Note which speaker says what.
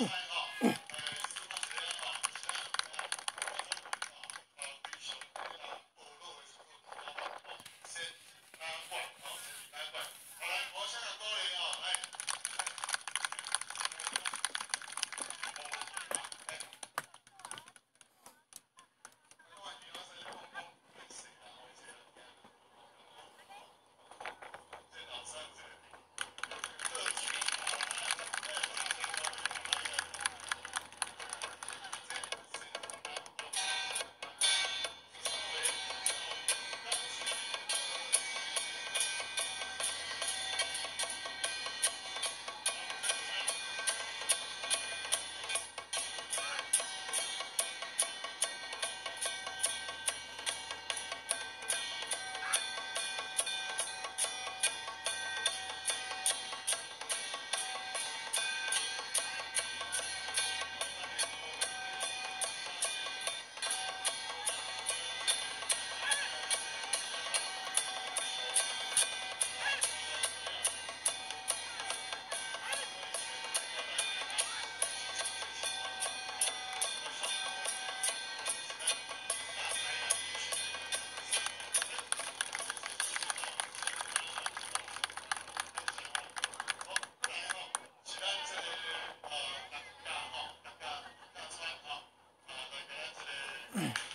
Speaker 1: Oh. Mm-hmm.